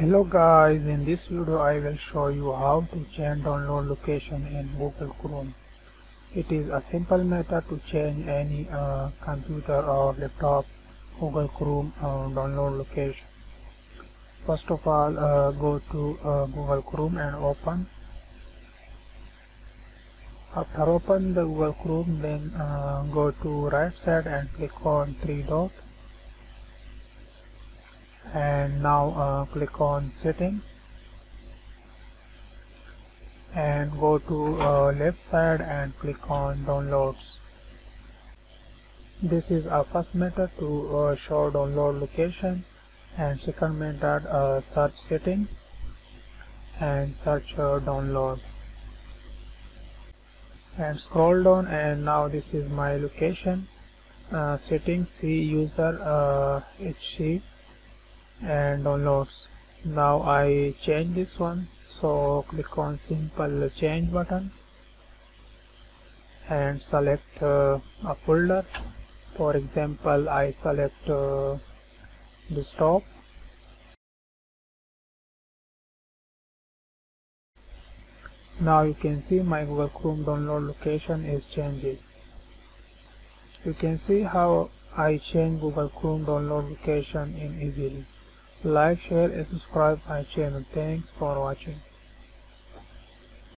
Hello guys, in this video I will show you how to change download location in Google Chrome. It is a simple method to change any uh, computer or laptop Google Chrome uh, download location. First of all, uh, go to uh, Google Chrome and open. After open the Google Chrome, then uh, go to right side and click on three dot and now uh, click on settings. And go to uh, left side and click on downloads. This is our first method to uh, show download location. And second method uh, search settings. And search uh, download. And scroll down and now this is my location. Uh, settings see user HC and downloads now I change this one. So click on simple change button and select uh, a folder. For example I select uh, desktop now you can see my Google Chrome download location is changing. You can see how I change Google Chrome download location in easily like share and subscribe my channel. Thanks for watching